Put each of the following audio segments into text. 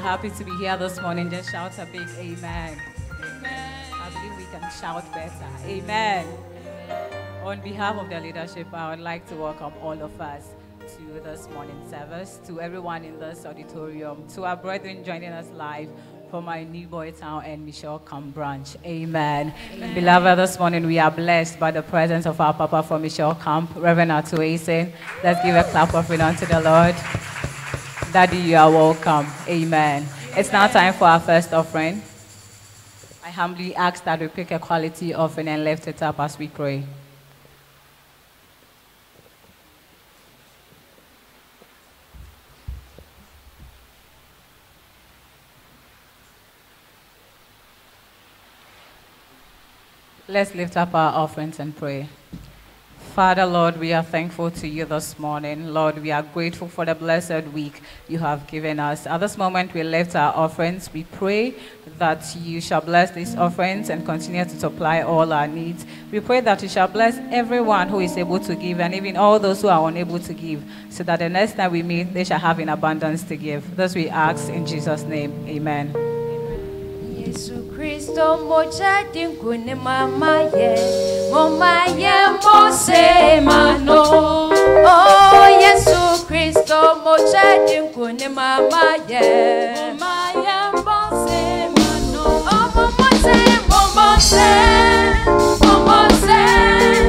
you're happy to be here this morning, just shout a big amen. Amen. I believe we can shout better. Amen. On behalf of the leadership, I would like to welcome all of us to this morning service, to everyone in this auditorium, to our brethren joining us live from my New Boy Town and Michel Camp branch. Amen. Amen. Beloved, this morning we are blessed by the presence of our Papa from Michel Camp, Reverend Ato Eyeson. Let's give a clap of it unto the Lord. Daddy, you are welcome. Amen. Amen. It's now time for our first offering. I humbly ask that we pick a quality offering and lift it up as we pray. Let's lift up our offerings and pray. Father, Lord, we are thankful to you this morning. Lord, we are grateful for the blessed week you have given us. At this moment, we lift our offerings. We pray that you shall bless these offerings and continue to supply all our needs. We pray that you shall bless everyone who is able to give and even all those who are unable to give, so that the next time we meet, they shall have in abundance to give. Thus we ask in Jesus' name. Amen. Kristo moja dingune mama ye Mama ye mose mano Oh Yesu Kristo moja dingune mama ye Mama ye mose mano Oh momose momose momose momose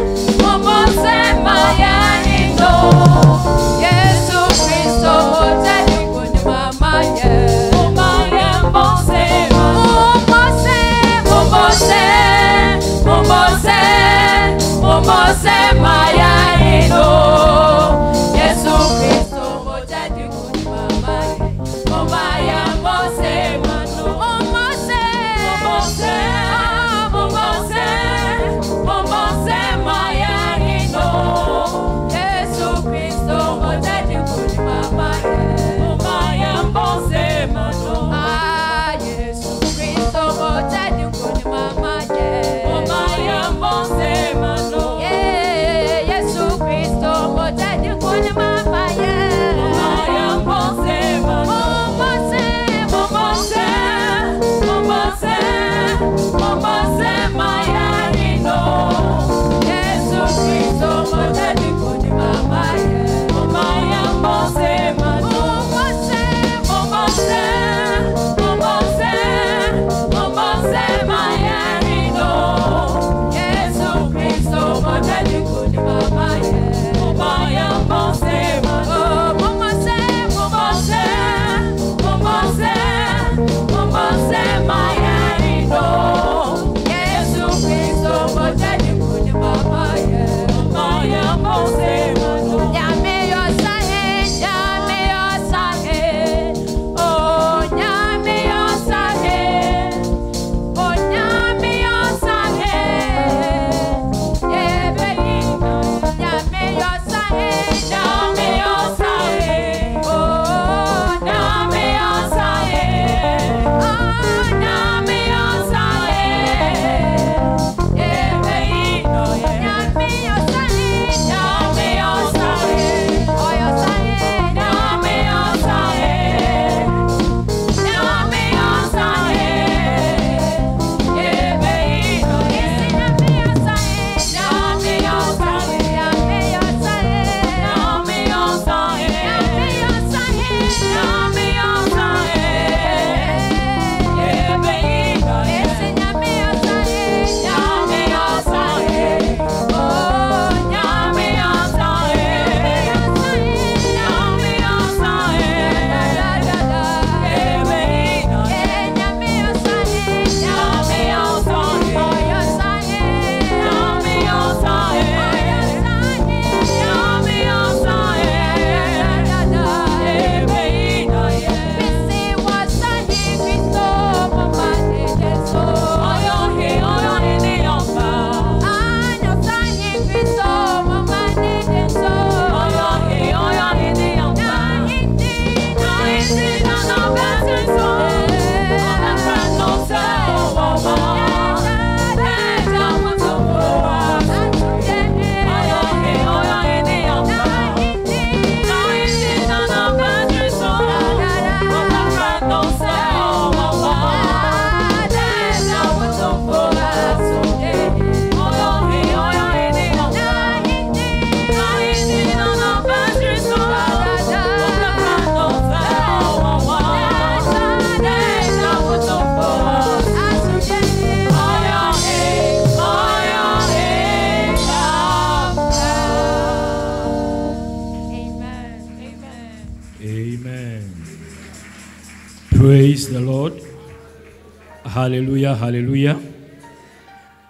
Hallelujah, hallelujah.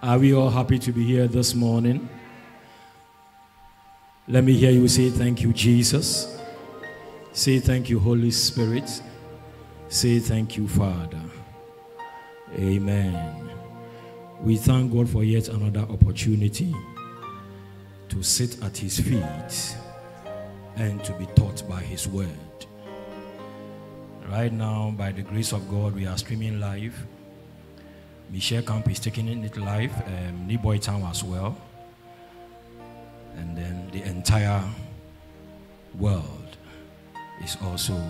Are we all happy to be here this morning? Let me hear you say, Thank you, Jesus. Say, Thank you, Holy Spirit. Say, Thank you, Father. Amen. We thank God for yet another opportunity to sit at His feet and to be taught by His word. Right now, by the grace of God, we are streaming live. Michel Camp is taking it live, um, Niboy Town as well, and then the entire world is also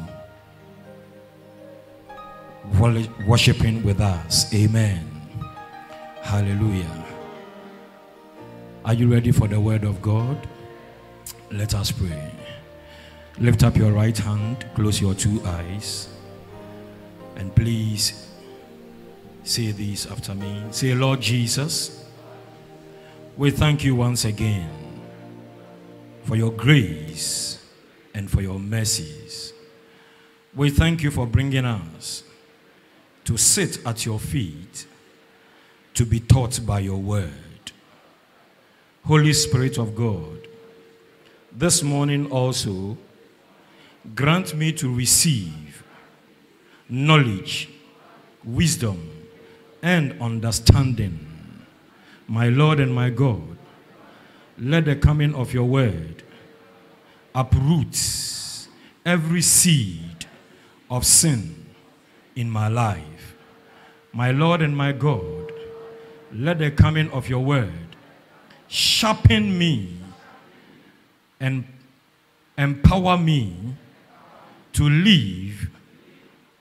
worshiping with us. Amen. Hallelujah. Are you ready for the word of God? Let us pray. Lift up your right hand, close your two eyes, and please say this after me. Say, Lord Jesus, we thank you once again for your grace and for your mercies. We thank you for bringing us to sit at your feet to be taught by your word. Holy Spirit of God, this morning also, grant me to receive knowledge, wisdom, and understanding. My Lord and my God, let the coming of your word uproot every seed of sin in my life. My Lord and my God, let the coming of your word sharpen me and empower me to live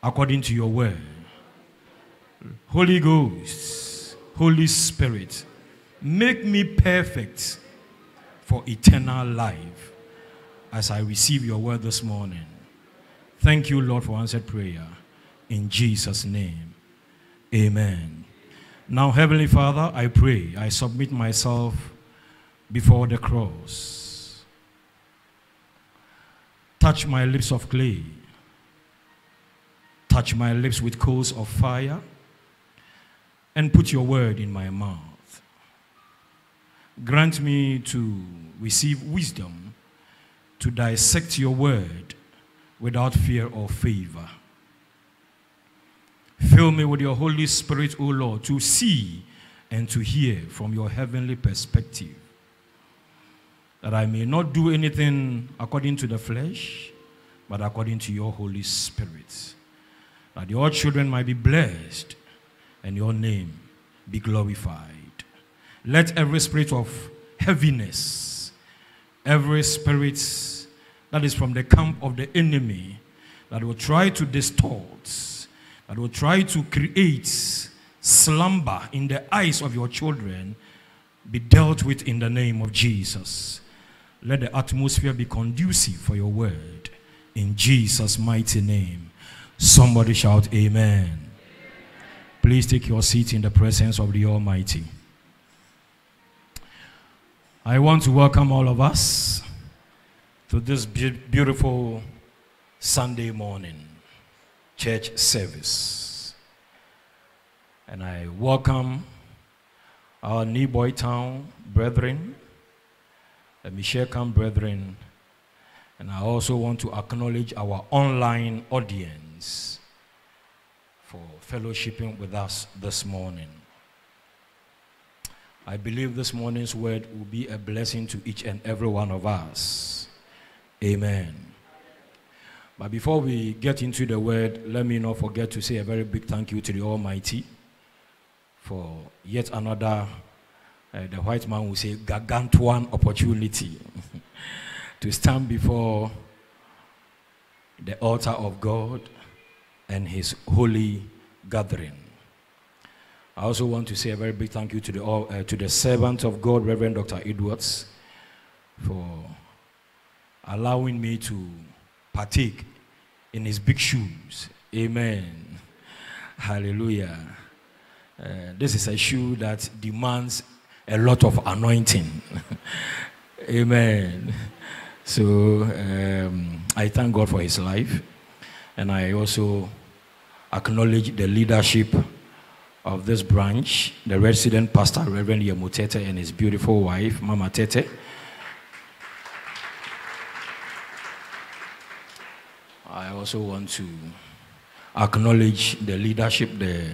according to your word. Holy Ghost, Holy Spirit, make me perfect for eternal life as I receive your word this morning. Thank you, Lord, for answered prayer. In Jesus' name, amen. Now, Heavenly Father, I pray, I submit myself before the cross. Touch my lips of clay. Touch my lips with coals of fire. And put your word in my mouth. Grant me to receive wisdom to dissect your word without fear or favor. Fill me with your Holy Spirit, O Lord, to see and to hear from your heavenly perspective. That I may not do anything according to the flesh, but according to your Holy Spirit. That your children might be blessed and your name be glorified. Let every spirit of heaviness, every spirit that is from the camp of the enemy, that will try to distort, that will try to create slumber in the eyes of your children be dealt with in the name of Jesus. Let the atmosphere be conducive for your word in Jesus' mighty name. Somebody shout, Amen. Please take your seat in the presence of the Almighty. I want to welcome all of us to this beautiful Sunday morning church service. And I welcome our Niboy Town brethren, the Camp brethren, and I also want to acknowledge our online audience fellowshipping with us this morning. I believe this morning's word will be a blessing to each and every one of us. Amen. But before we get into the word, let me not forget to say a very big thank you to the Almighty for yet another, uh, the white man will say, gargantuan opportunity to stand before the altar of God and his holy gathering. I also want to say a very big thank you to the, uh, to the servant of God, Reverend Dr. Edwards, for allowing me to partake in his big shoes. Amen. Hallelujah. Uh, this is a shoe that demands a lot of anointing. Amen. So um, I thank God for his life. And I also acknowledge the leadership of this branch, the resident pastor, Reverend Yamutete, and his beautiful wife, Mama Tete. I also want to acknowledge the leadership, the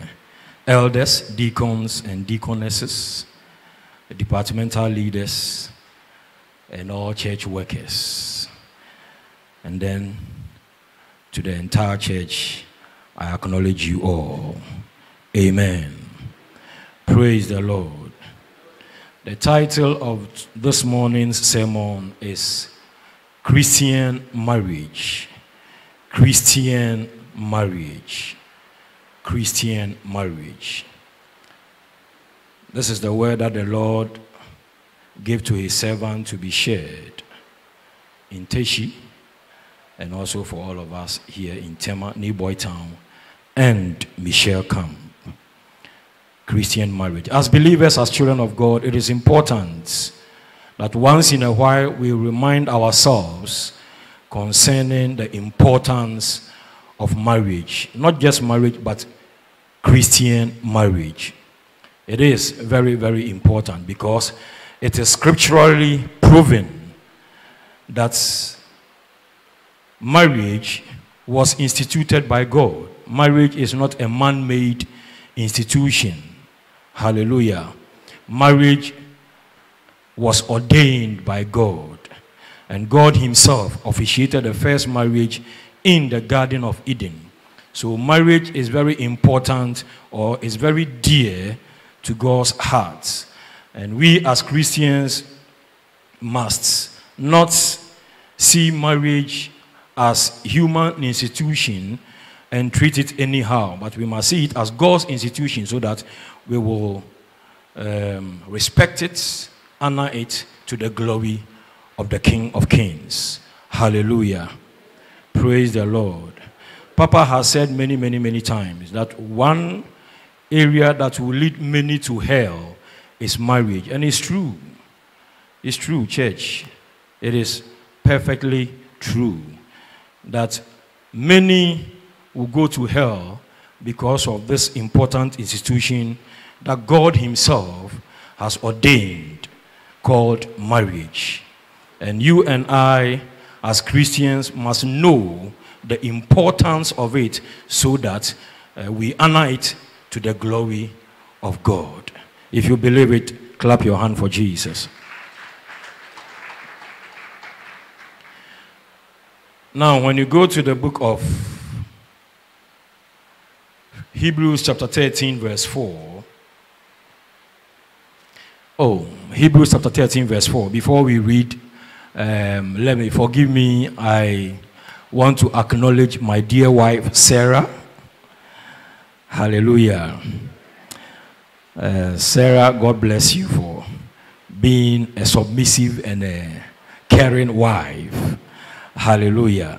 elders, deacons, and deaconesses, the departmental leaders, and all church workers. And then to the entire church, I acknowledge you all. Amen. Praise the Lord. The title of this morning's sermon is Christian Marriage. Christian marriage. Christian marriage. This is the word that the Lord gave to his servant to be shared in Teshie and also for all of us here in Tema, Neighboy Town, and Michel Camp. Christian marriage. As believers, as children of God, it is important that once in a while we remind ourselves concerning the importance of marriage. Not just marriage, but Christian marriage. It is very, very important because it is scripturally proven that marriage was instituted by God. Marriage is not a man made institution. Hallelujah. Marriage was ordained by God. And God Himself officiated the first marriage in the Garden of Eden. So, marriage is very important or is very dear to God's heart. And we as Christians must not see marriage as human institution and treat it anyhow, but we must see it as God's institution so that we will um, respect it, honor it to the glory of the King of Kings. Hallelujah. Praise the Lord. Papa has said many, many, many times that one area that will lead many to hell is marriage. And it's true. It's true, church. It is perfectly true that many will go to hell because of this important institution that God Himself has ordained called marriage. And you and I, as Christians, must know the importance of it so that uh, we honor it to the glory of God. If you believe it, clap your hand for Jesus. Now, when you go to the book of Hebrews, chapter 13, verse 4. Oh, Hebrews chapter 13, verse 4. Before we read um, let me forgive me. I want to acknowledge my dear wife, Sarah. Hallelujah. Uh, Sarah, God bless you for being a submissive and a caring wife. Hallelujah.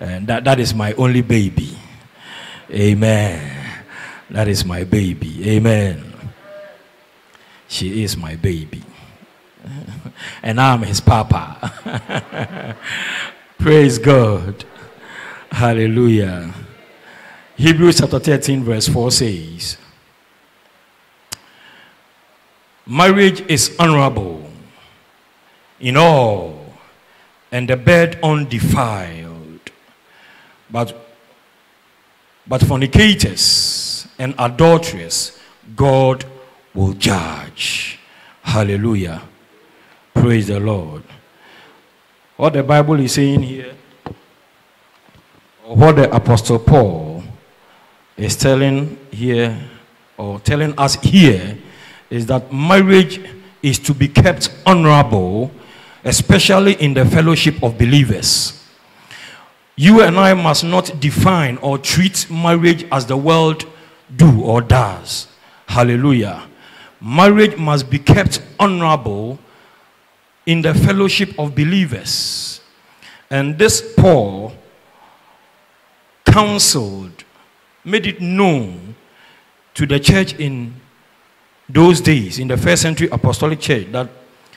And that, that is my only baby. Amen. That is my baby. Amen. She is my baby. and I'm his papa. Praise God. Hallelujah. Hebrews chapter 13, verse 4 says, Marriage is honorable in all, and the bed undefiled. But, but fornicators and adulterers, God will judge. Hallelujah. Praise the Lord. What the Bible is saying here, what the Apostle Paul is telling here, or telling us here, is that marriage is to be kept honorable, especially in the fellowship of believers. You and I must not define or treat marriage as the world do or does. Hallelujah. Marriage must be kept honorable in the fellowship of believers. And this Paul counseled, made it known to the church in those days, in the first century apostolic church, that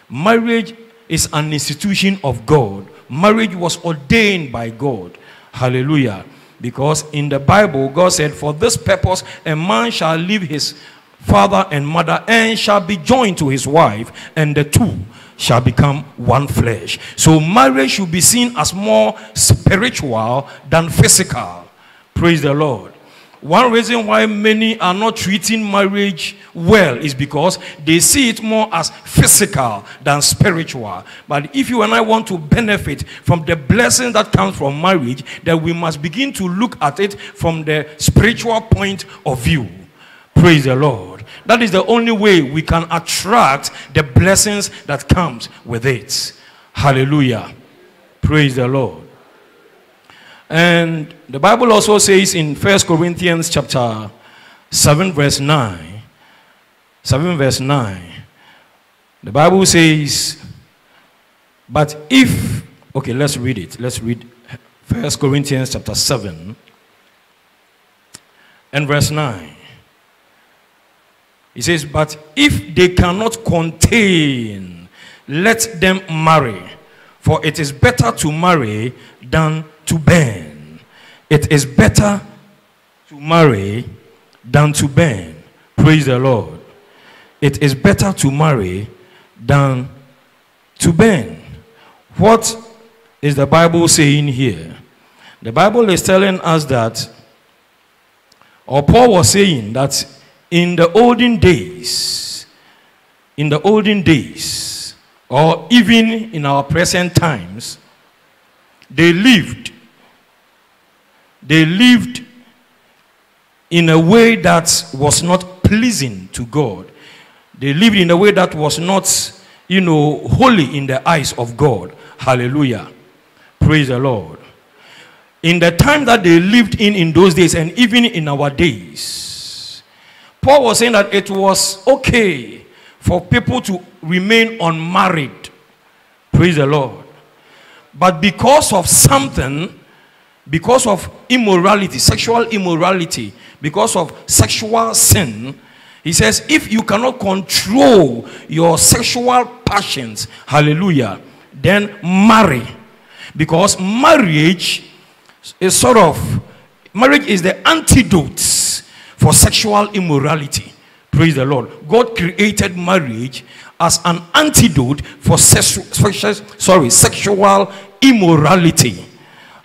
marriage is an institution of God. Marriage was ordained by God. Hallelujah. Because in the Bible, God said, For this purpose, a man shall leave his father and mother and shall be joined to his wife, and the two shall become one flesh. So marriage should be seen as more spiritual than physical. Praise the Lord. One reason why many are not treating marriage well is because they see it more as physical than spiritual. But if you and I want to benefit from the blessing that comes from marriage, then we must begin to look at it from the spiritual point of view. Praise the Lord. That is the only way we can attract the blessings that comes with it. Hallelujah. Praise the Lord. And the Bible also says in First Corinthians chapter 7 verse 9, 7 verse 9, the Bible says, but if, okay, let's read it. Let's read First Corinthians chapter 7 and verse 9. He says, but if they cannot contain, let them marry. For it is better to marry than to burn. It is better to marry than to burn. Praise the Lord. It is better to marry than to burn. What is the Bible saying here? The Bible is telling us that, or Paul was saying that in the olden days, in the olden days, or even in our present times, they lived they lived in a way that was not pleasing to God. They lived in a way that was not, you know, holy in the eyes of God. Hallelujah. Praise the Lord. In the time that they lived in in those days and even in our days, Paul was saying that it was okay for people to remain unmarried. Praise the Lord. But because of something because of immorality, sexual immorality, because of sexual sin, he says, if you cannot control your sexual passions, hallelujah, then marry. Because marriage is sort of, marriage is the antidote for sexual immorality. Praise the Lord. God created marriage as an antidote for sexual, sorry, sexual immorality.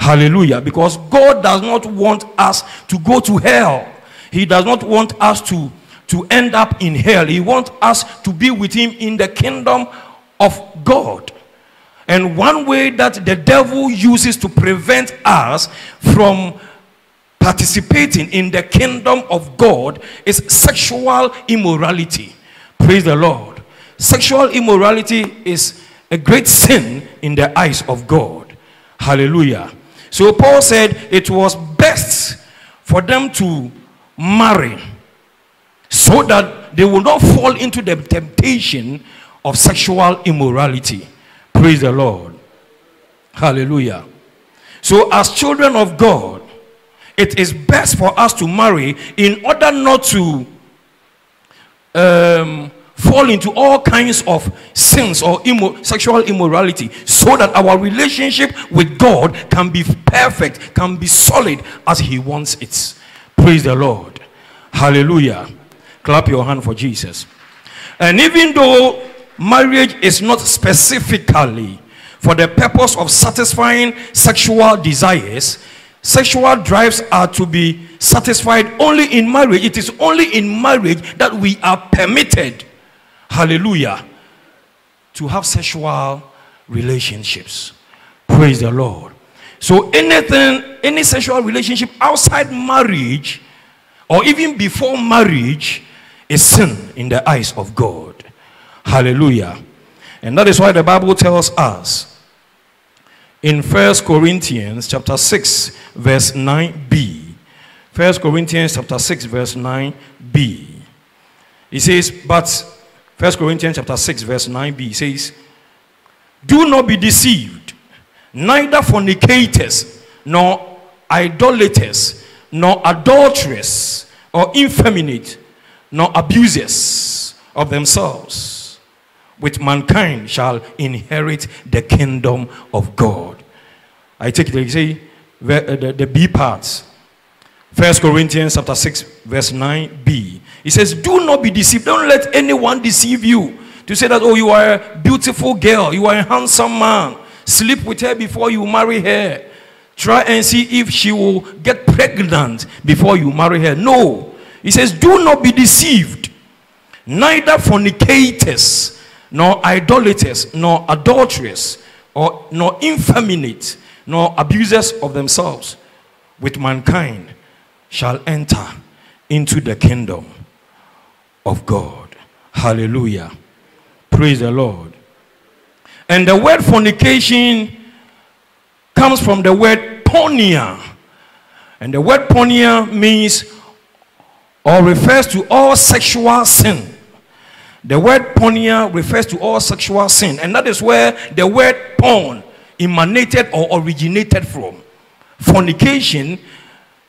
Hallelujah. Because God does not want us to go to hell. He does not want us to, to end up in hell. He wants us to be with Him in the kingdom of God. And one way that the devil uses to prevent us from participating in the kingdom of God is sexual immorality. Praise the Lord. Sexual immorality is a great sin in the eyes of God. Hallelujah. So Paul said it was best for them to marry so that they will not fall into the temptation of sexual immorality. Praise the Lord. Hallelujah. So, as children of God, it is best for us to marry in order not to um, fall into all kinds of sins or immo- sexual immorality so that our relationship with God can be perfect, can be solid as He wants it. Praise the Lord. Hallelujah. Clap your hand for Jesus. And even though marriage is not specifically for the purpose of satisfying sexual desires, sexual drives are to be satisfied only in marriage. It is only in marriage that we are permitted Hallelujah. To have sexual relationships. Praise the Lord. So anything, any sexual relationship outside marriage or even before marriage is sin in the eyes of God. Hallelujah. And that is why the Bible tells us in First Corinthians chapter 6 verse 9b. First Corinthians chapter 6 verse 9b. He says, "But First Corinthians chapter 6, verse 9b says, Do not be deceived, neither fornicators, nor idolaters, nor adulterers, or effeminate, nor abusers of themselves, with mankind shall inherit the kingdom of God. I take it, say, the, the, the B parts. First Corinthians chapter 6, verse 9b. He says, Do not be deceived. Don't let anyone deceive you. To say that, oh, you are a beautiful girl, you are a handsome man. Sleep with her before you marry her. Try and see if she will get pregnant before you marry her. No. He says, Do not be deceived. Neither fornicators, nor idolaters, nor adulterers, or nor infeminate, nor abusers of themselves with mankind shall enter into the kingdom of God. Hallelujah. Praise the Lord. And the word fornication comes from the word porneia. And the word porneia means or refers to all sexual sin. The word porneia refers to all sexual sin. And that is where the word porn emanated or originated from. Fornication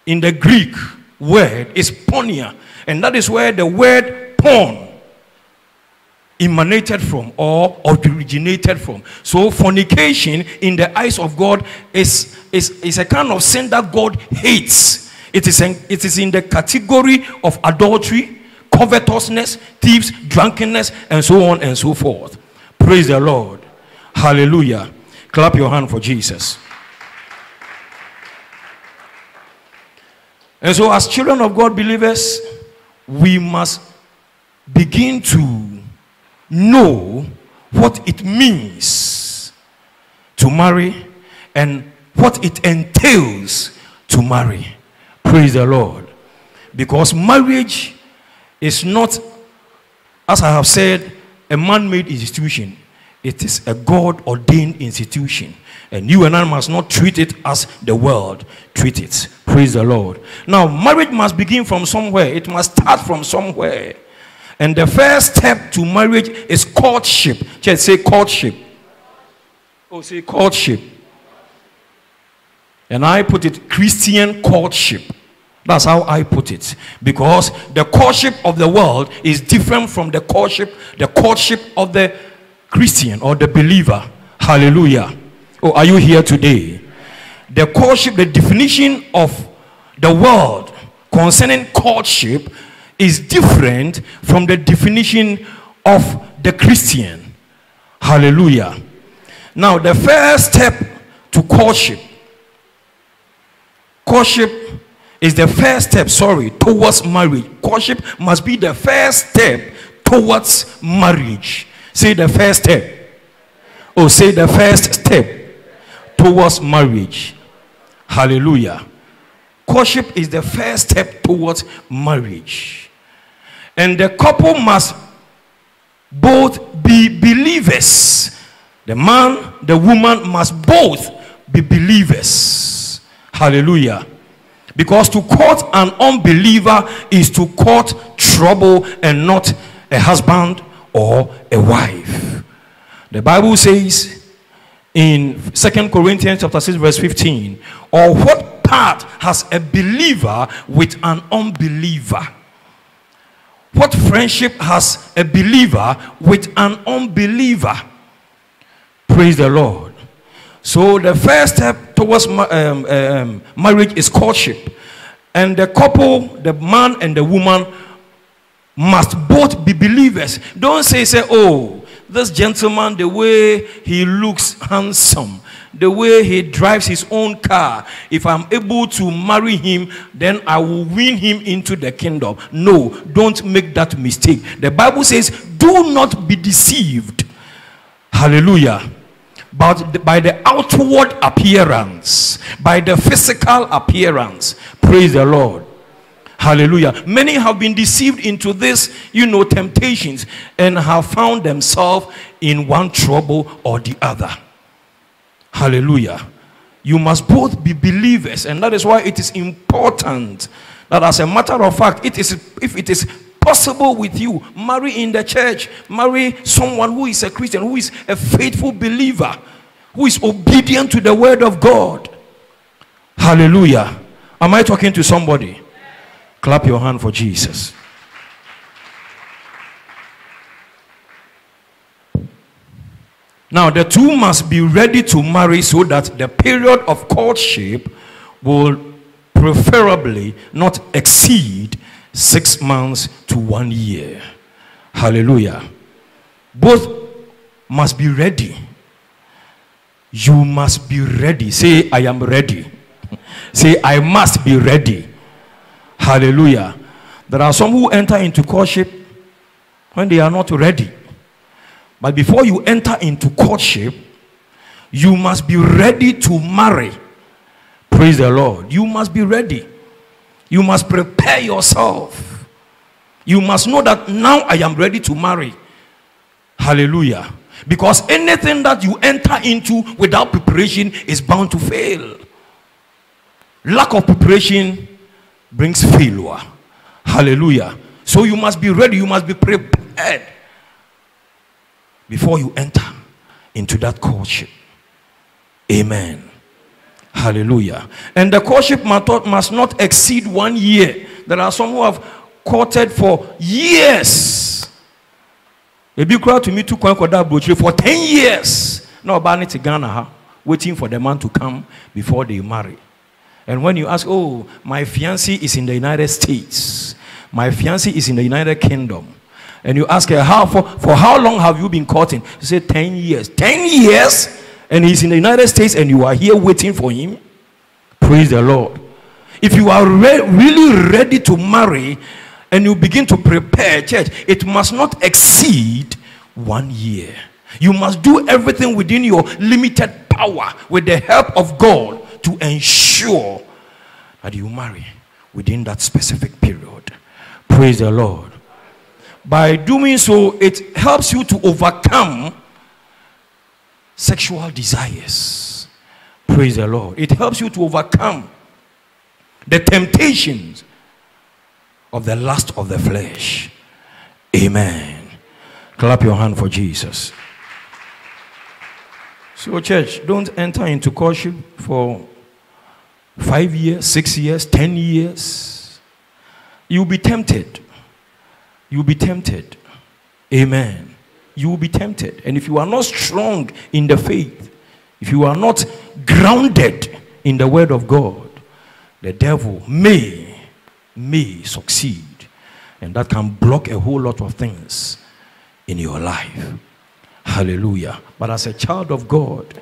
in the Greek word is porneia. And that is where the word porn emanated from or originated from. So fornication in the eyes of God is, is, is a kind of sin that God hates. It is, an, it is in the category of adultery, covetousness, thieves, drunkenness, and so on and so forth. Praise the Lord. Hallelujah. Clap your hand for Jesus. And so, as children of God believers, we must begin to know what it means to marry and what it entails to marry. Praise the Lord. Because marriage is not, as I have said, a man made institution, it is a God ordained institution. And you and I must not treat it as the world treat it. Praise the Lord. Now, marriage must begin from somewhere, it must start from somewhere. And the first step to marriage is courtship. Just say courtship. Oh, say courtship. And I put it Christian courtship. That's how I put it. Because the courtship of the world is different from the courtship, the courtship of the Christian or the believer. Hallelujah. Oh, are you here today? The courtship, the definition of the world concerning courtship is different from the definition of the Christian. Hallelujah. Now, the first step to courtship, courtship is the first step, sorry, towards marriage. Courtship must be the first step towards marriage. Say the first step. Oh, say the first step towards marriage. Hallelujah. Courtship is the first step towards marriage. And the couple must both be believers. The man, the woman must both be believers. Hallelujah. Because to court an unbeliever is to court trouble and not a husband or a wife. The Bible says in Second Corinthians chapter 6 verse 15, or what part has a believer with an unbeliever? What friendship has a believer with an unbeliever? Praise the Lord. So, the first step towards um, um, marriage is courtship. And the couple, the man and the woman, must both be believers. Don't say, say, oh, this gentleman, the way he looks handsome, the way he drives his own car, if I'm able to marry him, then I will win him into the kingdom. No, don't make that mistake. The Bible says, do not be deceived. Hallelujah. But by the outward appearance, by the physical appearance. Praise the Lord. Hallelujah. Many have been deceived into this, you know, temptations and have found themselves in one trouble or the other. Hallelujah. You must both be believers, and that is why it is important that, as a matter of fact, it is if it is possible with you, marry in the church, marry someone who is a Christian, who is a faithful believer, who is obedient to the word of God. Hallelujah. Am I talking to somebody? Clap your hand for Jesus. Now, the two must be ready to marry so that the period of courtship will preferably not exceed six months to one year. Hallelujah. Both must be ready. You must be ready. Say, I am ready. Say, I must be ready. Hallelujah. There are some who enter into courtship when they are not ready. But before you enter into courtship, you must be ready to marry. Praise the Lord. You must be ready. You must prepare yourself. You must know that now I am ready to marry. Hallelujah. Because anything that you enter into without preparation is bound to fail. Lack of preparation brings failure. Hallelujah. So you must be ready, you must be prepared before you enter into that courtship. Amen. Hallelujah. And the courtship must not exceed one year. There are some who have courted for years. Ebi kura to me to kwan koda brochure for 10 years. Now ba to Ghana waiting for the man to come before they marry. And when you ask, "Oh, my fiancé is in the United States. My fiancé is in the United Kingdom." And you ask her, "How for, for how long have you been courting?" She said, 10 years." 10 years? And he's in the United States and you are here waiting for him? Praise the Lord. If you are re- really ready to marry, and you begin to prepare, church, it must not exceed one year. You must do everything within your limited power with the help of God to ensure that you marry within that specific period. Praise the Lord. By doing so, it helps you to overcome sexual desires. Praise the Lord. It helps you to overcome the temptations of the lust of the flesh. Amen. Clap your hand for Jesus. So, church, don't enter into courtship for five years, six years, ten years. You'll be tempted. You'll be tempted. Amen. You will be tempted. And if you are not strong in the faith, if you are not grounded in the word of God, the devil may may succeed. And that can block a whole lot of things in your life. Hallelujah. But as a child of God,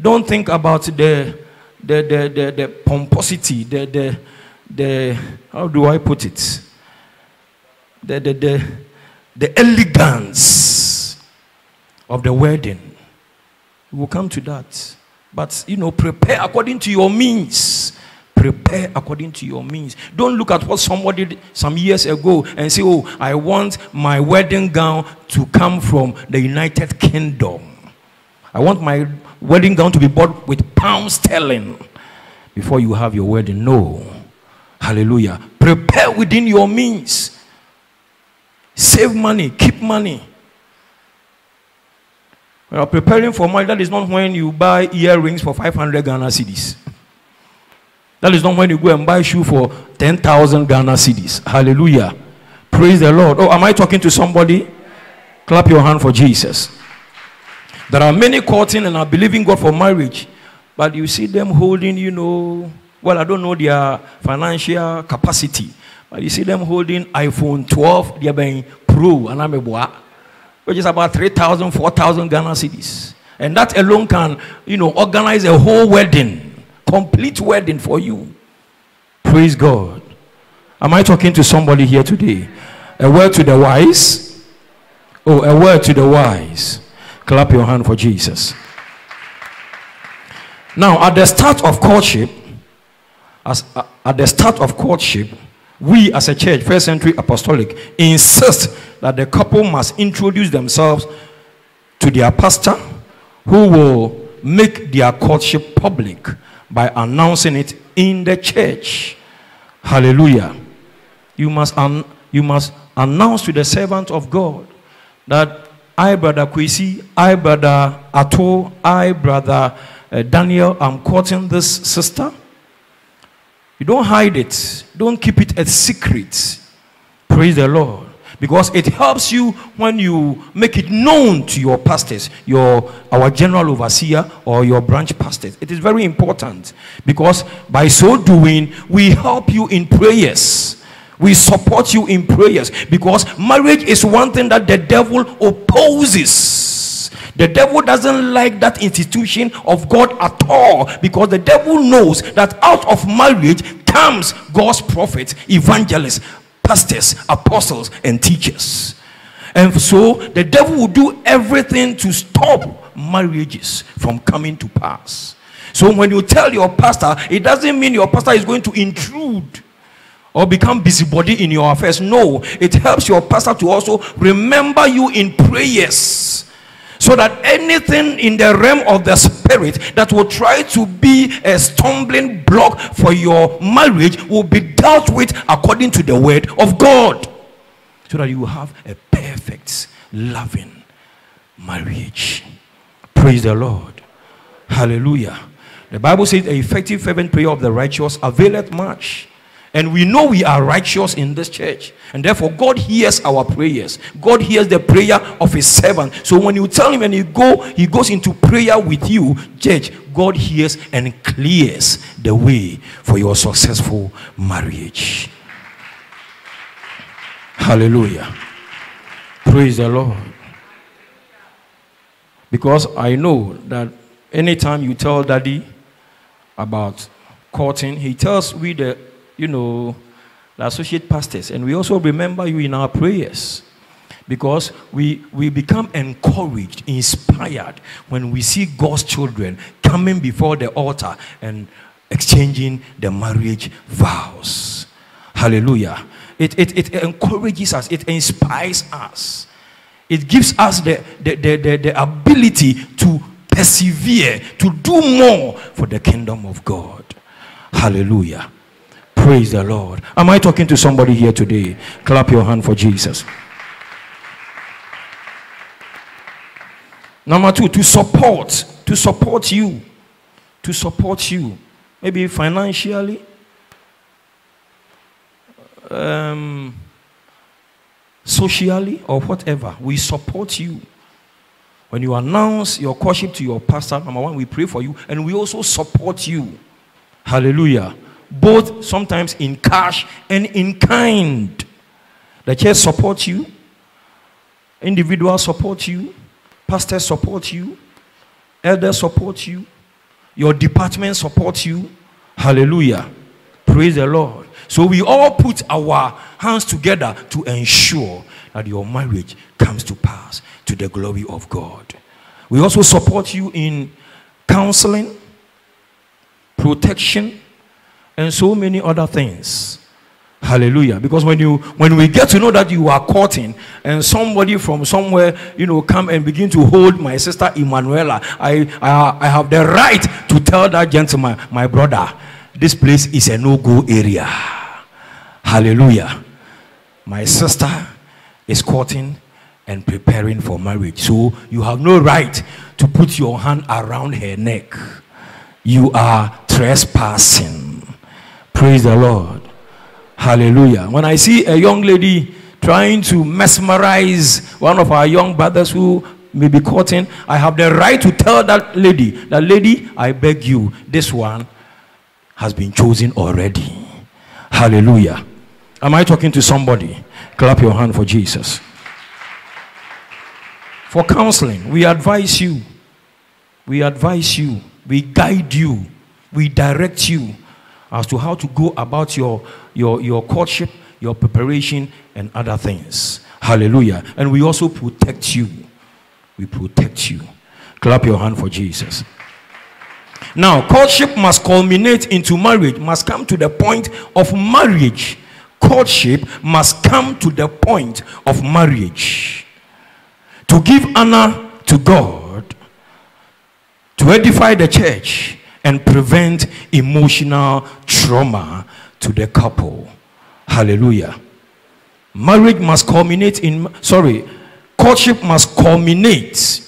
don't think about the the the the, the pomposity, the the the how do I put it? The the the, the elegance of the wedding. We'll come to that. But you know, prepare according to your means prepare according to your means. Don't look at what somebody did some years ago and say, Oh, I want my wedding gown to come from the United Kingdom. I want my wedding gown to be bought with pound sterling before you have your wedding. No. Hallelujah. Prepare within your means. Save money, keep money. When you're preparing for marriage, that is not when you buy earrings for 500 Ghana cedis. That is not when you go and buy shoe for 10,000 Ghana cedis. Hallelujah. Praise the Lord. Oh, am I talking to somebody? Clap your hand for Jesus. There are many courting and are believing God for marriage, but you see them holding, you know, well, I don't know their financial capacity, but you see them holding iPhone 12, they're being Pro, and I'm a which is about 3,000, 4,000 Ghana cedis. And that alone can, you know, organize a whole wedding complete wedding for you. Praise God. Am I talking to somebody here today? A word to the wise. Oh, a word to the wise. Clap your hand for Jesus. Now, at the start of courtship, as uh, at the start of courtship, we as a church, first century apostolic, insist that the couple must introduce themselves to their pastor, who will make their courtship public by announcing it in the church. Hallelujah. You must, you must announce to the servant of God that I, brother Kwesi, I, brother Ato, I, brother uh, Daniel, I'm courting this sister. You don't hide it, don't keep it a secret. Praise the Lord. because it helps you when you make it known to your pastors, your our general overseer or your branch pastors. It is very important because by so doing, we help you in prayers. We support you in prayers because marriage is one thing that the devil opposes. The devil doesn't like that institution of God at all because the devil knows that out of marriage comes God's prophets, evangelists, pastors, apostles, and teachers. And so the devil will do everything to stop marriages from coming to pass. So when you tell your pastor, it doesn't mean your pastor is going to intrude or become busybody in your affairs. No, it helps your pastor to also remember you in prayers. So that anything in the realm of the spirit that will try to be a stumbling block for your marriage will be dealt with according to the word of God. So that you have a perfect, loving marriage. Praise the Lord. Hallelujah. The Bible says, "A effective, fervent prayer of the righteous availeth much." And we know we are righteous in this church. And therefore, God hears our prayers. God hears the prayer of his servant. So when you tell him and he go, he goes into prayer with you, church, God hears and clears the way for your successful marriage. Hallelujah. Praise the Lord. Because I know that anytime you tell daddy about courting, he tells we the you know, the associate pastors. And we also remember you in our prayers because we, we become encouraged, inspired when we see God's children coming before the altar and exchanging the marriage vows. Hallelujah. It, it, it encourages us, it inspires us, it gives us the, the, the, the, the ability to persevere, to do more for the kingdom of God. Hallelujah. Praise the Lord. Am I talking to somebody here today? Clap your hand for Jesus. Number two, to support, to support you, to support you, maybe financially, um, socially, or whatever. We support you. When you announce your courtship to your pastor, number one, we pray for you, and we also support you. Hallelujah both sometimes in cash and in kind. The church supports you, individuals support you, pastors support you, elders support you, your department supports you. Hallelujah. Praise the Lord. So we all put our hands together to ensure that your marriage comes to pass to the glory of God. We also support you in counseling, protection, and so many other things. Hallelujah. Because when you when we get to know that you are courting and somebody from somewhere, you know, come and begin to hold my sister Emanuela, I, I I have the right to tell that gentleman, my brother, this place is a no-go area. Hallelujah. My sister is courting and preparing for marriage. So you have no right to put your hand around her neck. You are trespassing. Praise the Lord. Hallelujah. When I see a young lady trying to mesmerize one of our young brothers who may be courting, I have the right to tell that lady, that lady, I beg you, this one has been chosen already. Hallelujah. Am I talking to somebody? Clap your hand for Jesus. For counseling, we advise you, we advise you, we guide you, we direct you as to how to go about your, your, your courtship, your preparation, and other things. Hallelujah. And we also protect you. We protect you. Clap your hand for Jesus. Now, courtship must culminate into marriage, must come to the point of marriage. Courtship must come to the point of marriage. To give honor to God, to edify the church, and prevent emotional trauma to the couple. Hallelujah. Marriage must culminate in, sorry, courtship must culminate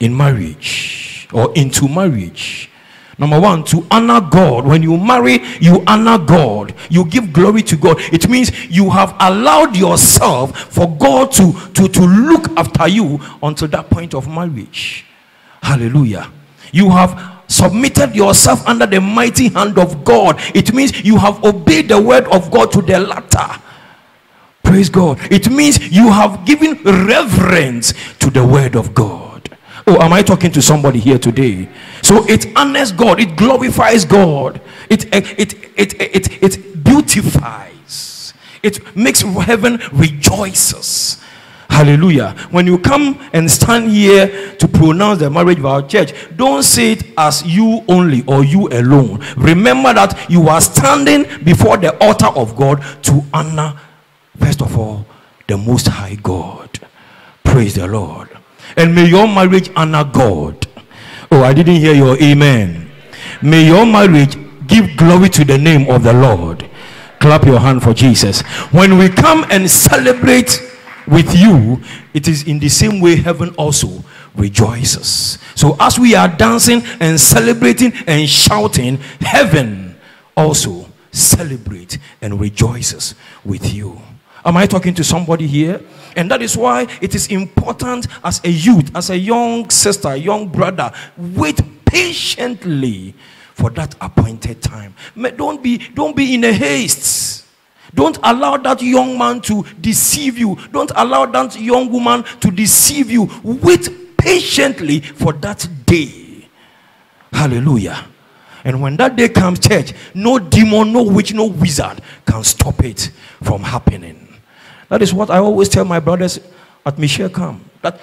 in marriage or into marriage. Number one, to honor God. When you marry, you honor God. You give glory to God. It means you have allowed yourself for God to, to, to look after you until that point of marriage. Hallelujah. You have submitted yourself under the mighty hand of God. It means you have obeyed the word of God to the latter. Praise God. It means you have given reverence to the word of God. Oh, am I talking to somebody here today? So it honors God, it glorifies God, it it it it it, it beautifies, it makes heaven rejoices. Hallelujah. When you come and stand here to pronounce the marriage of our church, don't say it as you only or you alone. Remember that you are standing before the altar of God to honor, first of all, the Most High God. Praise the Lord. And may your marriage honor God. Oh, I didn't hear your amen. May your marriage give glory to the name of the Lord. Clap your hand for Jesus. When we come and celebrate with you, it is in the same way heaven also rejoices. So as we are dancing and celebrating and shouting, heaven also celebrates and rejoices with you. Am I talking to somebody here? And that is why it is important as a youth, as a young sister, young brother, wait patiently for that appointed time. Don't be, don't be in a haste. Don't allow that young man to deceive you. Don't allow that young woman to deceive you. Wait patiently for that day. Hallelujah. And when that day comes, church, no demon, no witch, no wizard can stop it from happening. That is what I always tell my brothers at Michel Camp. That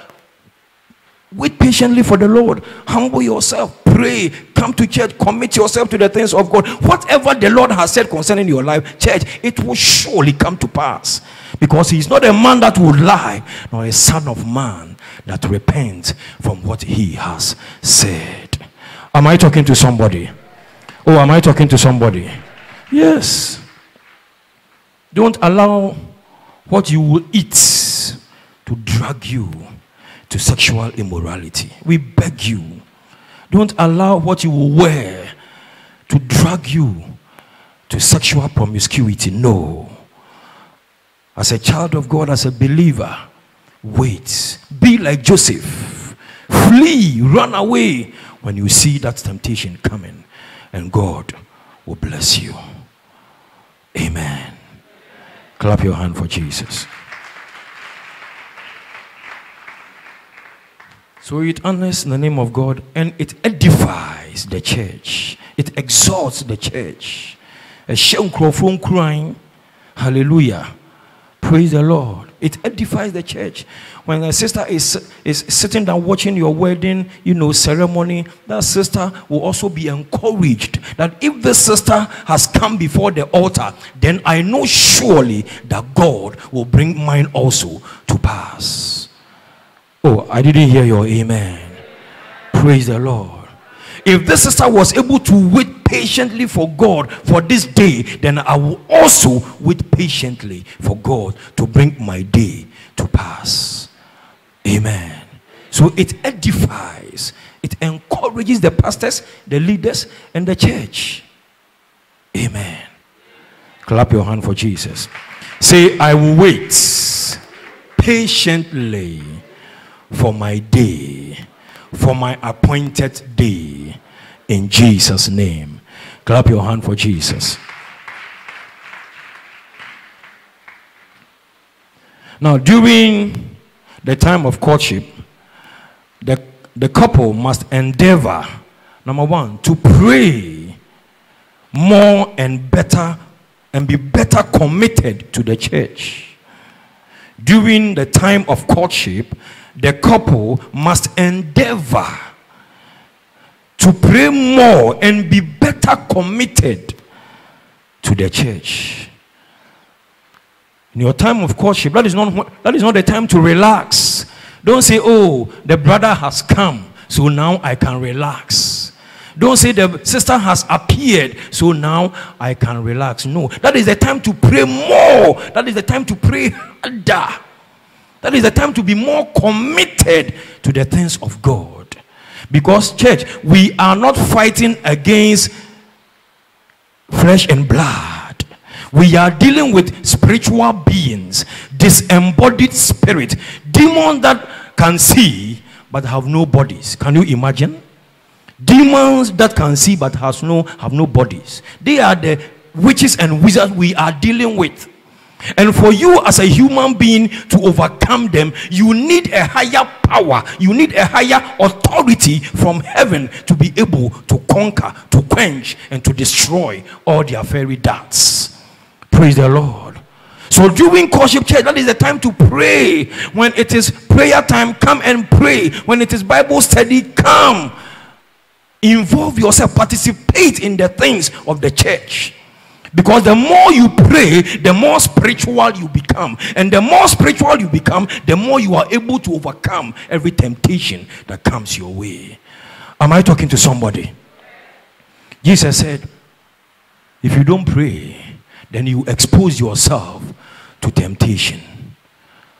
wait patiently for the Lord. Humble yourself. Pray. Come to church. Commit yourself to the things of God. Whatever the Lord has said concerning your life, church, it will surely come to pass. Because he is not a man that would lie, nor a son of man that repents from what he has said. Am I talking to somebody? Oh, am I talking to somebody? Yes. Don't allow what you will eat to drag you to sexual immorality. We beg you, don't allow what you wear to drag you to sexual promiscuity. No. As a child of God, as a believer, wait. Be like Joseph. Flee, run away when you see that temptation coming, and God will bless you. Amen. Clap your hand for Jesus. So it honors the name of God and it edifies the church. It exalts the church. A crying. Hallelujah. Praise the Lord. It edifies the church. When a sister is, is sitting down watching your wedding, you know, ceremony, that sister will also be encouraged that if the sister has come before the altar, then I know surely that God will bring mine also to pass. Oh, I didn't hear your amen. Praise the Lord. If this sister was able to wait patiently for God for this day, then I will also wait patiently for God to bring my day to pass. Amen. So it edifies, it encourages the pastors, the leaders, and the church. Amen. Clap your hand for Jesus. Say, I will wait patiently for my day for my appointed day in Jesus' name. Clap your hand for Jesus. Now, during the time of courtship, the, the couple must endeavor, number one, to pray more and better and be better committed to the church. During the time of courtship, the couple must endeavor to pray more and be better committed to the church. In your time of courtship, that is not that is not the time to relax. Don't say, "Oh, the brother has come, so now I can relax." Don't say the sister has appeared, so now I can relax. No, that is the time to pray more. That is the time to pray harder. That is the time to be more committed to the things of God. Because, church, we are not fighting against flesh and blood. We are dealing with spiritual beings, disembodied spirit, demons that can see but have no bodies. Can you imagine? Demons that can see but has no have no bodies. They are the witches and wizards we are dealing with. And for you as a human being to overcome them, you need a higher power, you need a higher authority from heaven to be able to conquer, to quench, and to destroy all their fiery darts. Praise the Lord. So during courtship church, that is the time to pray. When it is prayer time, come and pray. When it is Bible study, come. Involve yourself, participate in the things of the church. Because the more you pray, the more spiritual you become. And the more spiritual you become, the more you are able to overcome every temptation that comes your way. Am I talking to somebody? Jesus said, if you don't pray, then you expose yourself to temptation.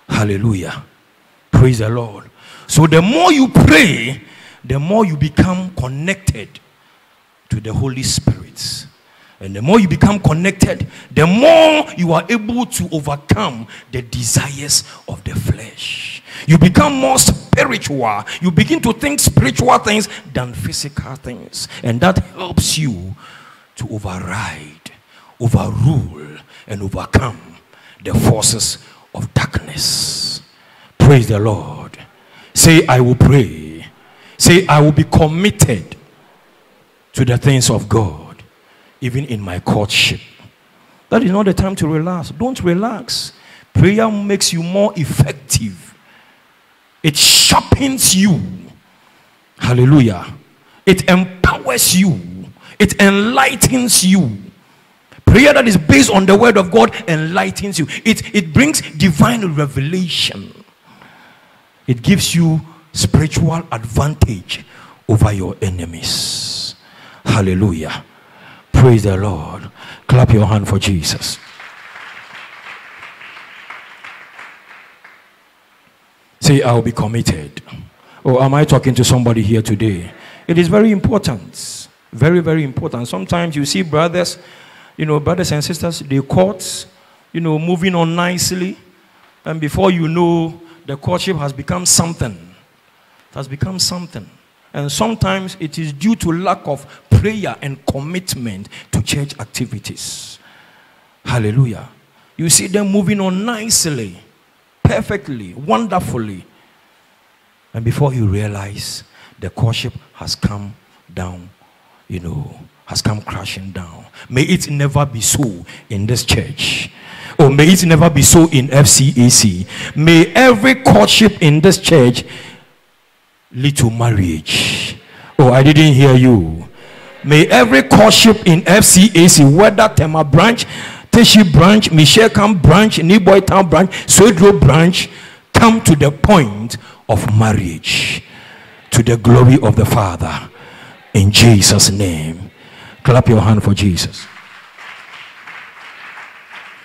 Hallelujah. Praise the Lord. So the more you pray, the more you become connected to the Holy Spirit. And the more you become connected, the more you are able to overcome the desires of the flesh. You become more spiritual. You begin to think spiritual things than physical things. And that helps you to override, overrule, and overcome the forces of darkness. Praise the Lord. Say, I will pray. Say, I will be committed to the things of God even in my courtship. That is not the time to relax. Don't relax. Prayer makes you more effective, it sharpens you. Hallelujah. It empowers you, it enlightens you. Prayer that is based on the word of God enlightens you. It, it brings divine revelation. It gives you spiritual advantage over your enemies. Hallelujah. Praise the Lord. Clap your hand for Jesus. Say, I'll be committed. Or am I talking to somebody here today? It is very important. Very, very important. Sometimes you see brothers, you know, brothers and sisters, they court, you know, moving on nicely. And before you know, the courtship has become something. It has become something. And sometimes it is due to lack of prayer and commitment to church activities. Hallelujah. You see them moving on nicely, perfectly, wonderfully. And before you realize, the courtship has come down, you know, has come crashing down. May it never be so in this church. Or may it never be so in FCAC. May every courtship in this church lead to marriage. Oh, I didn't hear you. May every courtship in FCAC, whether Tema branch, Teshie branch, Michel Camp branch, Nii Boi Town branch, Swedru branch, come to the point of marriage to the glory of the Father. In Jesus' name. Clap your hand for Jesus.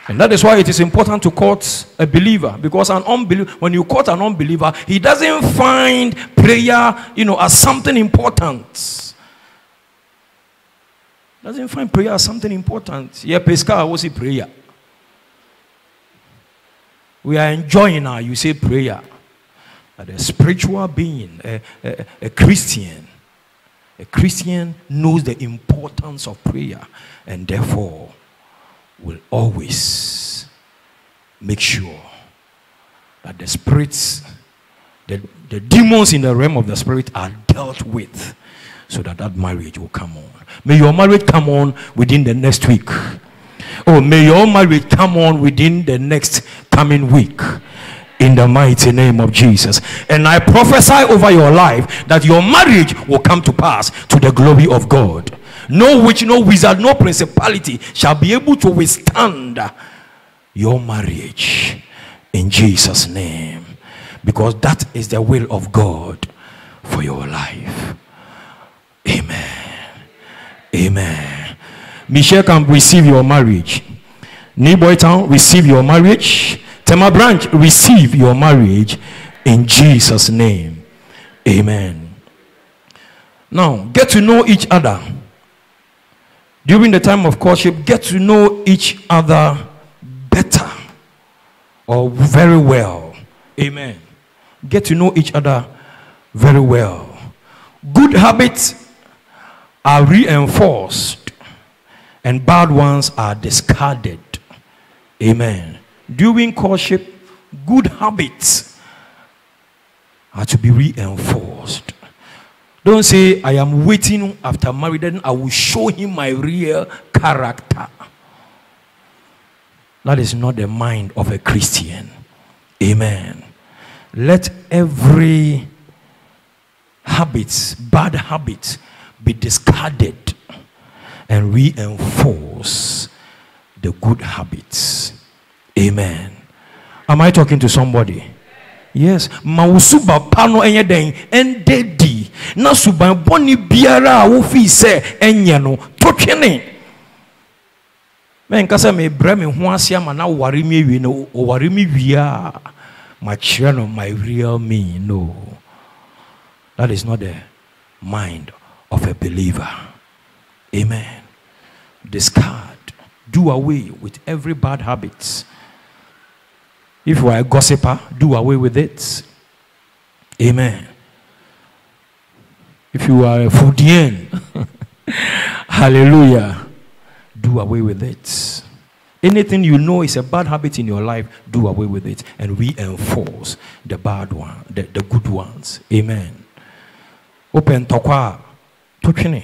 And that is why it is important to court a believer because an unbeliever, when you court an unbeliever, he doesn't find prayer, you know, as something important. Doesn't find prayer as something important. Yeah, Pesca was a prayer. We are enjoying now. You say prayer. But a spiritual being, a, a, a Christian, a Christian knows the importance of prayer and therefore will always make sure that the spirits, the, the demons in the realm of the spirit are dealt with so that that marriage will come on. May your marriage come on within the next week. Oh, may your marriage come on within the next coming week. In the mighty name of Jesus. And I prophesy over your life that your marriage will come to pass to the glory of God. No witch, no wizard, no principality shall be able to withstand your marriage in Jesus' name. Because that is the will of God for your life. Amen. Amen. Michel Camp receive your marriage. Neighbor Town, receive your marriage. Tema Branch, receive your marriage in Jesus' name. Amen. Now, get to know each other. During the time of courtship, get to know each other better or very well. Amen. Get to know each other very well. Good habits are reinforced and bad ones are discarded. Amen. During courtship, good habits are to be reinforced. Don't say, I am waiting after marriage, then I will show him my real character. That is not the mind of a Christian. Amen. Let every habits, bad habits, be discarded and reinforce the good habits. Amen. Am I talking to somebody? Yes. Mausuba pano enye den ende di. Na suban boni biara wofi se enye no totwene. Men kasa me brɛ me ho na ware me wie no ware me wie a makyerɛ no my real me no. That is not the mind of a believer. Amen. Discard do away with every bad habit. If you are a gossiper, do away with it. Amen. If you are a foodian, hallelujah, do away with it. Anything you know is a bad habit in your life, do away with it and reinforce the bad one, the, the good ones. Amen. Open tokwa, tuchini.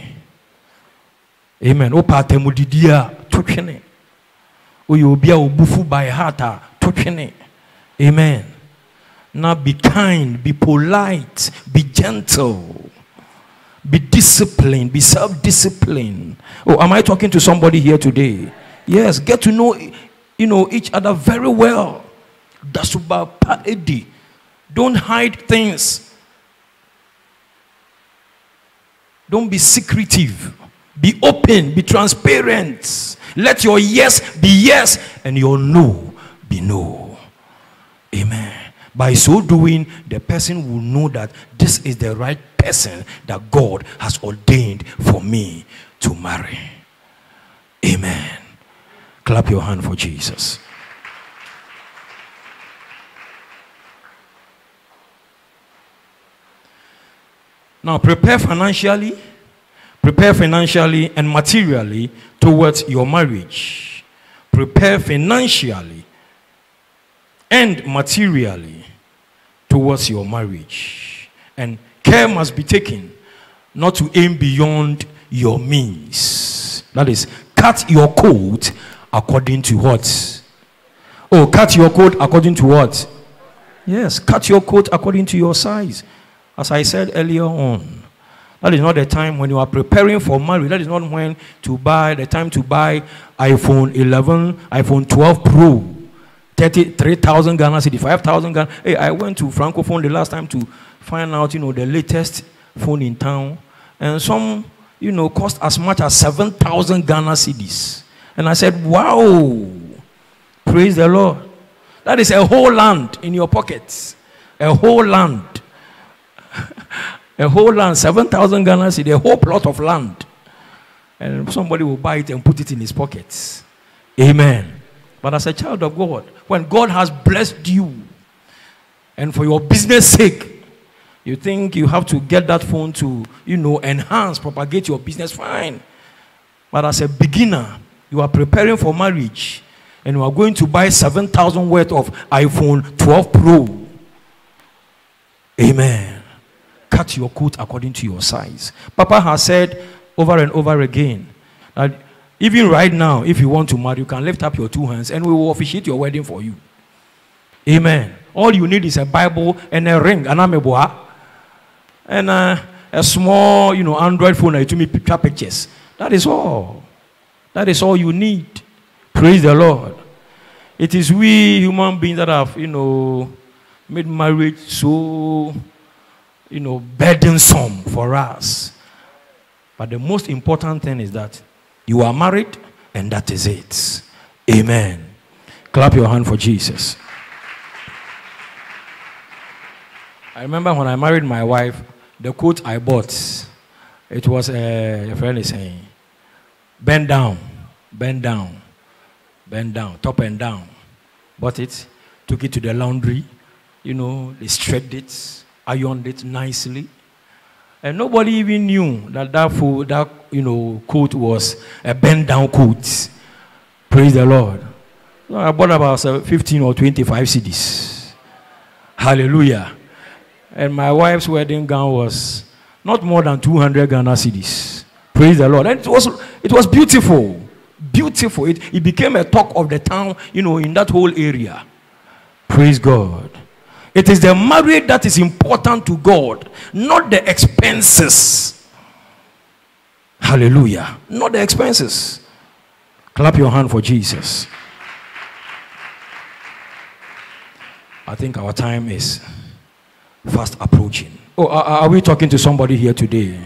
Amen. Opa temudidia, to twene woyɛ obi a obufu by heart a to twene amen. Now be kind be polite be gentle be disciplined be self-disciplined. Oh am i talking to somebody here today? Yes get to know you know each other very well. That's about don't hide things don't be secretive be open be transparent let your yes be yes and your no be no. Amen. By so doing, the person will know that this is the right person that God has ordained for me to marry. Amen. Clap your hand for Jesus. Now, prepare financially Prepare financially and materially towards your marriage. Prepare financially and materially towards your marriage. And care must be taken not to aim beyond your means. That is, cut your coat according to what? Oh, cut your coat according to what? Yes, cut your coat according to your size. As I said earlier on. That is not the time when you are preparing for marriage. That is not when to buy the time to buy iPhone 11, iPhone 12 Pro, 33,000 Ghana cedi, 5,000 Ghana. Hey, I went to Franko Phones the last time to find out, you know, the latest phone in town, and some, you know, cost as much as 7,000 Ghana cedis. And I said, wow, praise the Lord. That is a whole land in your pockets, a whole land. A whole land, 7,000 Ghana cedi, a whole plot of land. And somebody will buy it and put it in his pockets. Amen. But as a child of God, when God has blessed you, and for your business sake, you think you have to get that phone to, you know, enhance, propagate your business, fine. But as a beginner, you are preparing for marriage, and you are going to buy 7,000 worth of iPhone 12 Pro. Amen cut your coat according to your size. Papa has said over and over again that even right now, if you want to marry, you can lift up your two hands and we will officiate your wedding for you. Amen. All you need is a Bible and a ring, an ameboa, ah, and. And a small, you know, Android phone to me picture pictures. That is all. That is all you need. Praise the Lord. It is we human beings that have, you know, made marriage so you know, burdensome for us. But the most important thing is that you are married and that is it. Amen. Clap your hand for Jesus. I remember when I married my wife, the coat I bought, it was uh, a friend is saying, bend down, bend down, bend down, top and down. Bought it, took it to the laundry, you know, they stretched it, ironed it nicely. And nobody even knew that that, food, that you know, coat was a bend down coat. Praise the Lord. So I bought about 15 or 25 cedis. Hallelujah. And my wife's wedding gown was not more than 200 Ghana cedis. Praise the Lord. And it was, it was beautiful. Beautiful. It, it became a talk of the town, you know, in that whole area. Praise God. It is the marriage that is important to God, not the expenses. Hallelujah. Not the expenses. Clap your hand for Jesus. I think our time is fast approaching. Oh, are, are we talking to somebody here today?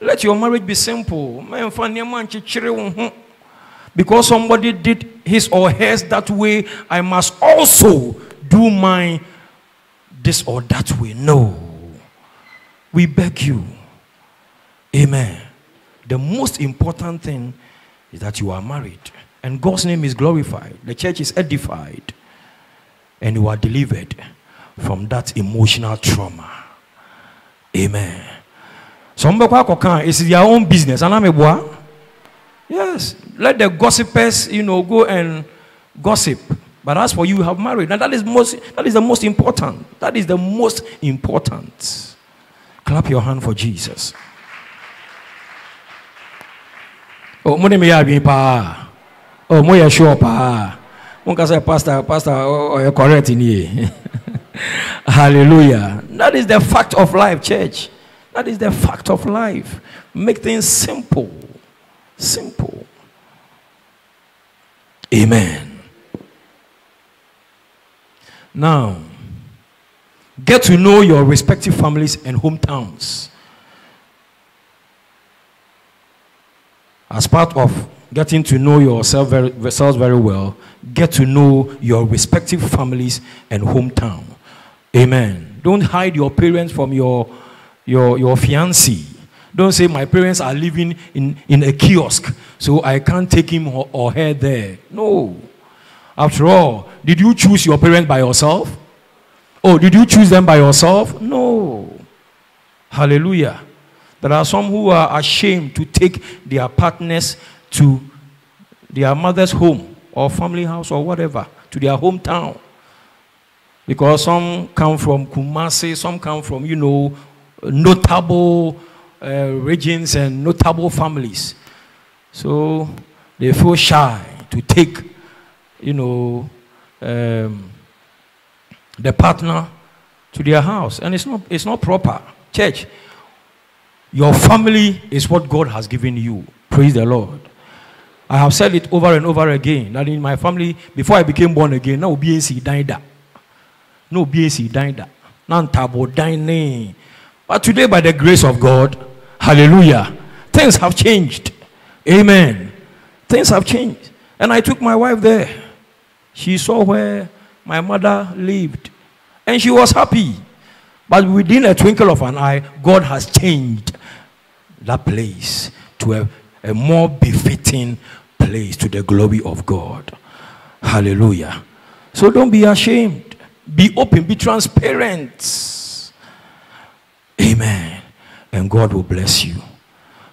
Let your marriage be simple. Because somebody did his or hers that way, I must also do mine this or that way. No. We beg you. Amen. The most important thing is that you are married and God's name is glorified. The church is edified and you are delivered from that emotional trauma. Amen. Some it's their own business. Yes. Let the gossipers, you know, go and gossip. But as for you, you have married. And that is most that is the most important. That is the most important. Clap your hand for Jesus. Oh, money me have pa. Oh, mo ya sure pa. Say, Pastor, Pastor, oh, oh you're correct in here. Hallelujah. That is the fact of life, church. That is the fact of life. Make things simple. Simple. Amen. Now, get to know your respective families and hometowns. As part of getting to know yourself very, yourselves very well, get to know your respective families and hometown. Amen. Don't hide your parents from your, your, your fiancé. Don't say, My parents are living in, in a kiosk, so I can't take him or, or her there. No. After all, did you choose your parents by yourself? Oh, did you choose them by yourself? No. Hallelujah. There are some who are ashamed to take their partners to their mother's home or family house or whatever, to their hometown. Because some come from Kumasi, some come from, you know, notable uh, regions and notable families. So they feel shy to take you know, um, the partner to their house. And it's not, it's not proper. Church, your family is what God has given you. Praise the Lord. I have said it over and over again that in my family, before I became born again, no BNC died. No BNC died. None tabo dining. But today, by the grace of God, hallelujah, things have changed. Amen. Things have changed. And I took my wife there. She saw where my mother lived and she was happy. But within a twinkle of an eye, God has changed that place to a, a more befitting place to the glory of God. Hallelujah. So don't be ashamed. Be open, be transparent. Amen. And God will bless you.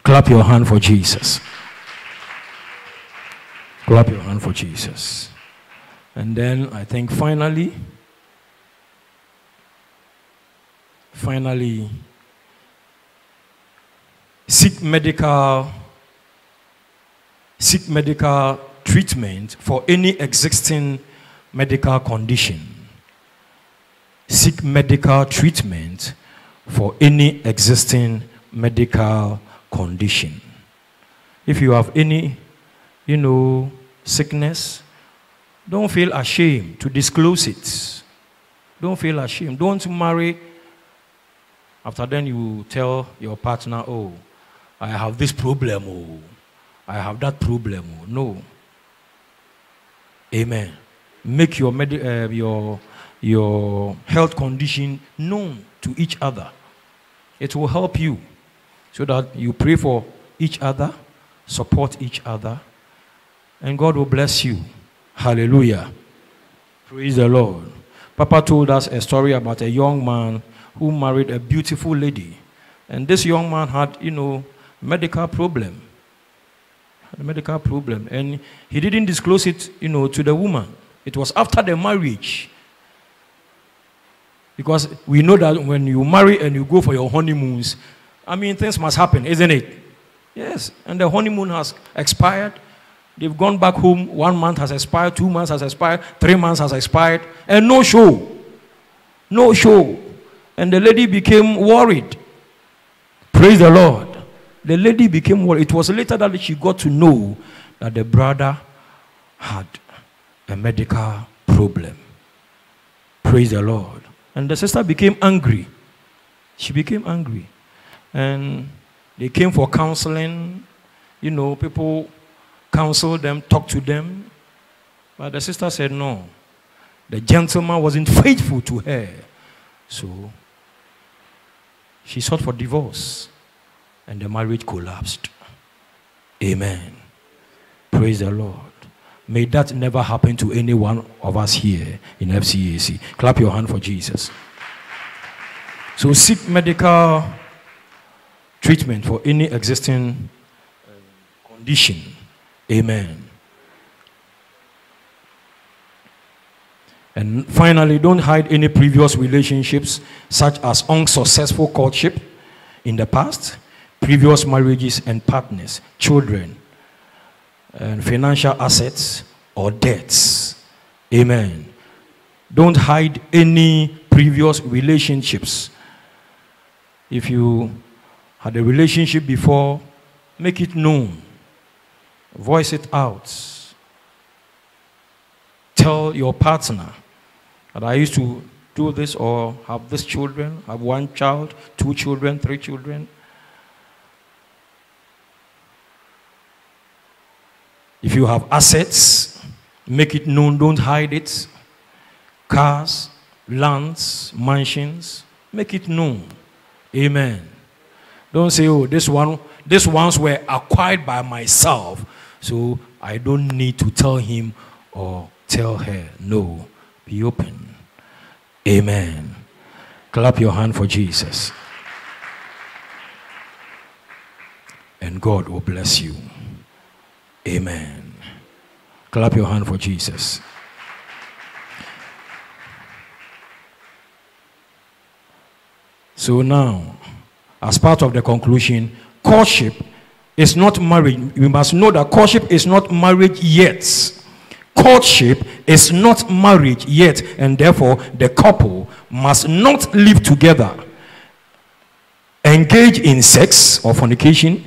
Clap your hand for Jesus. Clap your hand for Jesus. And then I think finally, finally, seek medical seek medical treatment for any existing medical condition. Seek medical treatment for any existing medical condition. If you have any, you know, sickness, don't feel ashamed to disclose it. Don't feel ashamed. Don't marry. After then, you tell your partner, oh, I have this problem, oh, I have that problem. Oh. No. Amen. Make your, med- uh, your, your health condition known to each other. It will help you. so that you pray for each other, support each other, and God will bless you. Hallelujah. Praise the Lord. Papa told us a story about a young man who married a beautiful lady. And this young man had, you know, medical problem. Had a medical problem. And he didn't disclose it, you know, to the woman. It was after the marriage. Because we know that when you marry and you go for your honeymoons, I mean, things must happen, isn't it? Yes. And the honeymoon has expired. They've gone back home. One month has expired, two months has expired, three months has expired, and no show. No show. And the lady became worried. Praise the Lord. The lady became worried. It was later that she got to know that the brother had a medical problem. Praise the Lord. And the sister became angry. She became angry. And they came for counseling. You know, people counsel them, talk to them. But the sister said, no. The gentleman wasn't faithful to her. So she sought for divorce. And the marriage collapsed. Amen. Praise the Lord. May that never happen to any one of us here in FCAC. Clap your hand for Jesus. So seek medical treatment for any existing condition. Amen. And finally, don't hide any previous relationships, such as unsuccessful courtship in the past, previous marriages and partners, children, and financial assets or debts. Amen. Don't hide any previous relationships. If you had a relationship before, make it known. Voice it out. Tell your partner that I used to do this or have this children, have one child, two children, three children. If you have assets, make it known, don't hide it. Cars, lands, mansions, make it known. Amen. Don't say, oh, this one, these ones were acquired by myself, so I don't need to tell him or tell her. No. Be open. Amen. Clap your hand for Jesus. And God will bless you. Amen. Clap your hand for Jesus. So now, as part of the conclusion, courtship is not marriage. We must know that courtship is not marriage yet. Courtship is not marriage yet, and therefore the couple must not live together, engage in sex or fornication,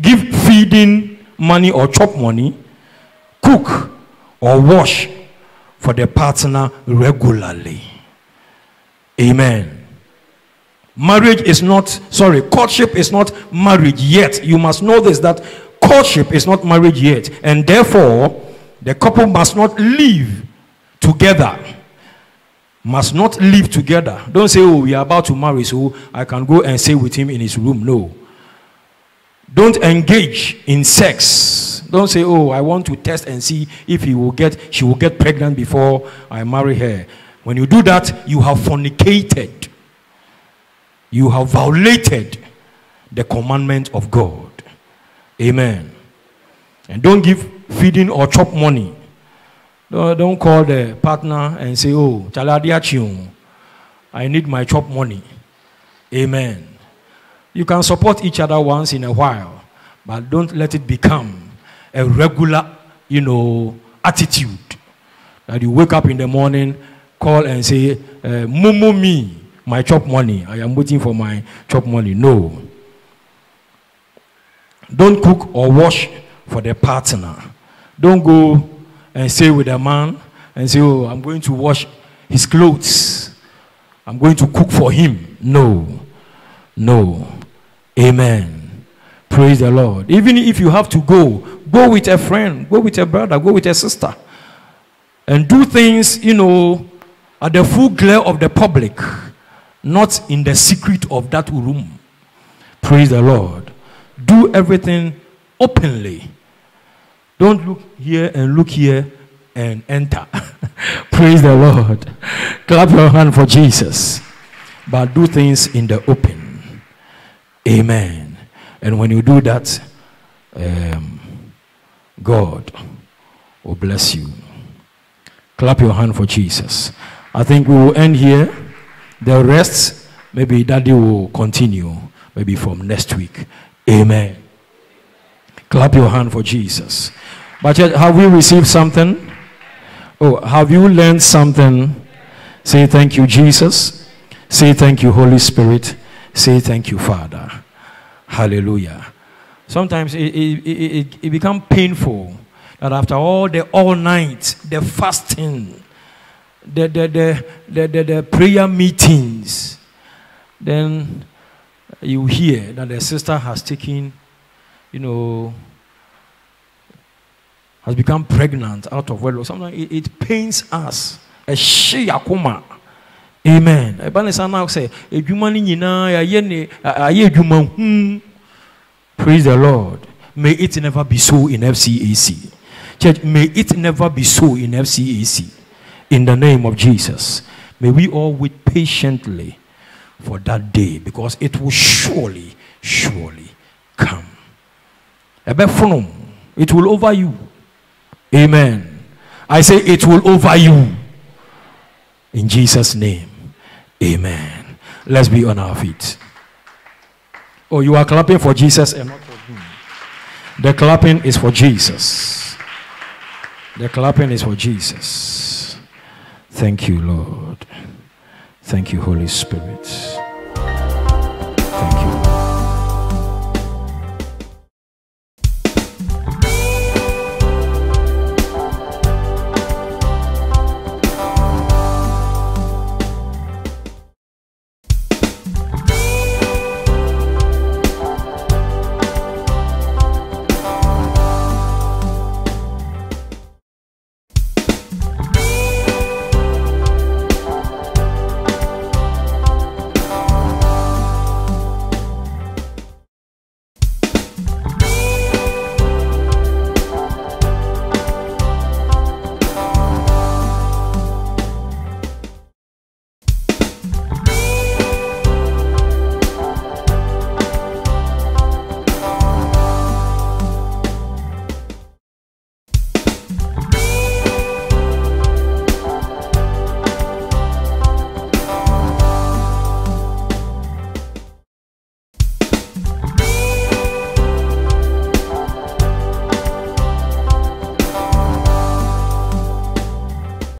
give feeding money or chop money, cook or wash for the partner regularly. Amen. Marriage is not, sorry, courtship is not marriage yet. You must know this that courtship is not marriage yet. And therefore, the couple must not live together. Must not live together. Don't say, oh, we are about to marry, so I can go and stay with him in his room. No. Don't engage in sex. Don't say, oh, I want to test and see if he will get, she will get pregnant before I marry her. When you do that, you have fornicated you have violated the commandment of God. Amen. And don't give feeding or chop money. Don't call the partner and say, Oh, I need my chop money. Amen. You can support each other once in a while, but don't let it become a regular, you know, attitude. That you wake up in the morning, call and say, uh, Momo me my chop money. I am waiting for my chop money. No. Don't cook or wash for the partner. Don't go and stay with a man and say, Oh, I'm going to wash his clothes. I'm going to cook for him. No. No. Amen. Praise the Lord. Even if you have to go, go with a friend, go with a brother, go with a sister. And do things, you know, at the full glare of the public not in the secret of that room. Praise the Lord. Do everything openly. Don't look here and look here and enter. Praise the Lord. Clap your hand for Jesus. But do things in the open. Amen. And when you do that, um, God will bless you. Clap your hand for Jesus. I think we will end here. The rest, maybe Daddy will continue, maybe from next week. Amen. Clap your hand for Jesus. But have we received something? Oh, have you learned something? Say thank you, Jesus. Say thank you, Holy Spirit. Say thank you, Father. Hallelujah. Sometimes it, it, it, it becomes painful that after all the all night, the fasting, the, the, the, the, the, the prayer meetings, then you hear that the sister has taken, you know, has become pregnant out of wedlock. Sometimes it, it pains us. A akoma. Amen. Ẹ̀bá sa náà sẹ̀, edwuma. Praise the Lord. May it never be so in FCAC. Church, may it never be so in FCAC. In the name of Jesus. May we all wait patiently for that day because it will surely, surely come. It will over you. Amen. I say it will over you. In Jesus' name. Amen. Let's be on our feet. Oh, you are clapping for Jesus and not for him. The clapping is for Jesus. The clapping is for Jesus. Thank you, Lord. Thank you, Holy Spirit.